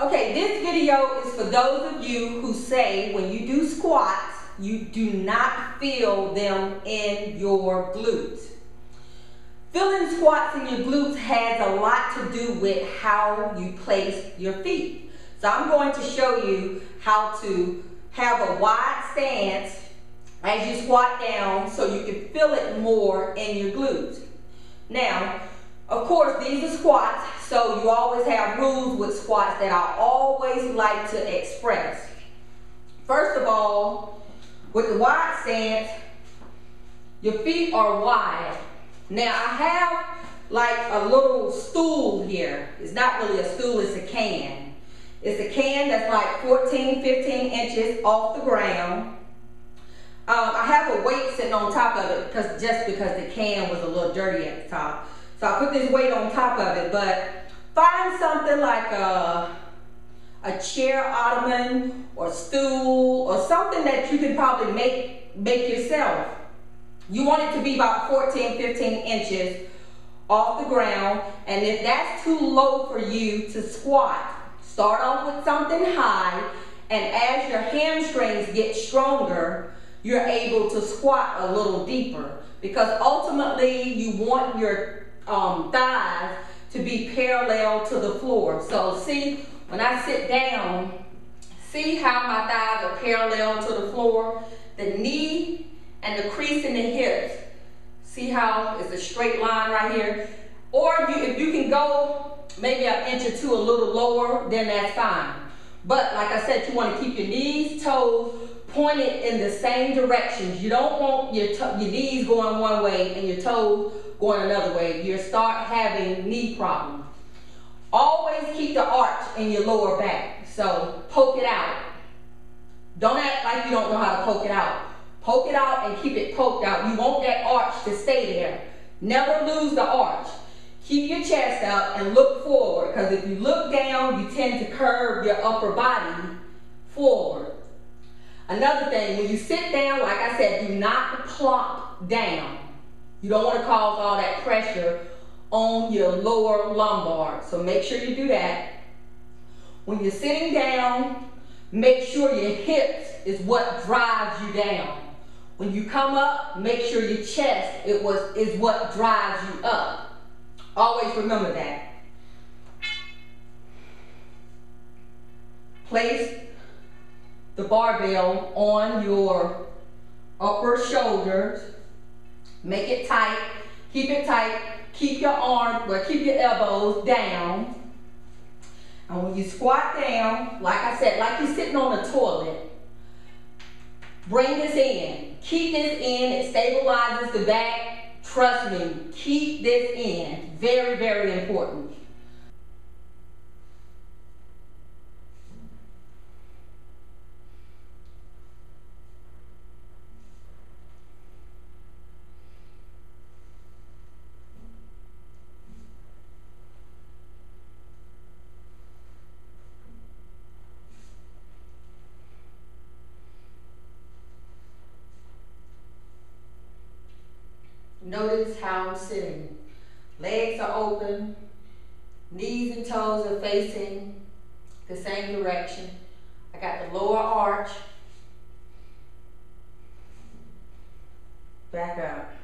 Okay, this video is for those of you who say when you do squats, you do not feel them in your glutes. Feeling squats in your glutes has a lot to do with how you place your feet. So I'm going to show you how to have a wide stance as you squat down so you can feel it more in your glutes. Now, of course, these are squats, so you always have rules with squats that I always like to express. First of all, with the wide stance, your feet are wide. Now, I have like a little stool here. It's not really a stool, it's a can. It's a can that's like 14, 15 inches off the ground. Um, I have a weight sitting on top of it because just because the can was a little dirty at the top. So I put this weight on top of it, but find something like a, a chair ottoman or stool or something that you can probably make, make yourself. You want it to be about 14, 15 inches off the ground. And if that's too low for you to squat, start off with something high. And as your hamstrings get stronger, you're able to squat a little deeper. Because ultimately, you want your um, thighs to be parallel to the floor. So see, when I sit down, see how my thighs are parallel to the floor? The knee and the crease in the hips. See how it's a straight line right here? Or you, if you can go maybe an inch or two a little lower, then that's fine. But like I said, you want to keep your knees, toes pointed in the same directions. You don't want your, your knees going one way and your toes going another way, you start having knee problems. Always keep the arch in your lower back. So poke it out. Don't act like you don't know how to poke it out. Poke it out and keep it poked out. You want that arch to stay there. Never lose the arch. Keep your chest out and look forward because if you look down, you tend to curve your upper body forward. Another thing, when you sit down, like I said, do not plop down. You don't want to cause all that pressure on your lower lumbar. So make sure you do that. When you're sitting down, make sure your hips is what drives you down. When you come up, make sure your chest it was, is what drives you up. Always remember that. Place the barbell on your upper shoulders Make it tight. Keep it tight. Keep your arm, well, keep your elbows down. And when you squat down, like I said, like you're sitting on a toilet, bring this in. Keep this in. It stabilizes the back. Trust me, keep this in. Very, very important. Notice how I'm sitting. Legs are open, knees and toes are facing the same direction. I got the lower arch. Back up.